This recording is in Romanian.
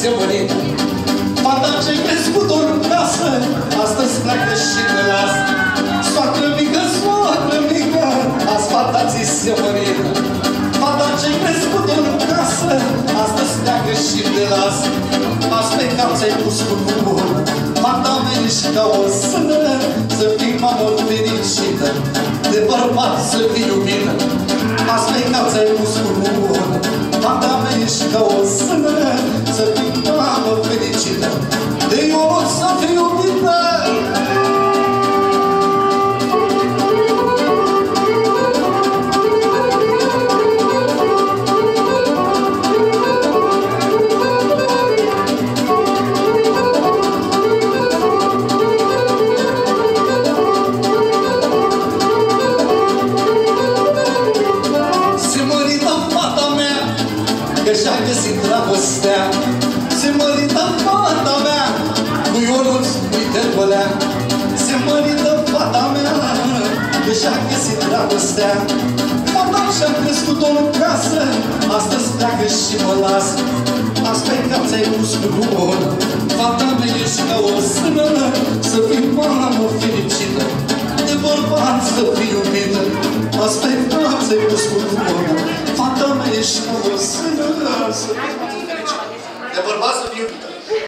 asemănit. Fata da ce-ai crescut-o în casă, astăzi pleacă și de las. Soacră mică, soacră mică, azi fata ți se mărit. Fata da ce-ai crescut-o în casă, astăzi pleacă și de las. Azi pe cap ți-ai pus cu bun, fata veni și ca o sână, să fii mamă fericită, de bărbat să fii iubită. Azi pe cap ți-ai pus cu bun, uite golea Se mărită fata mea Că și-a găsit dragostea. Fata și-a crescut-o în casă Astăzi pleacă și mă lasă Asta e ca ți-ai pus cu bun Fata mea ești ca o sână Să fii mamă fericită. De bărbat să fii iubită Asta e ca ți-ai pus cu bun Fata mea ești ca o sână Să fii mamă fericită. De bărbat să fii iubită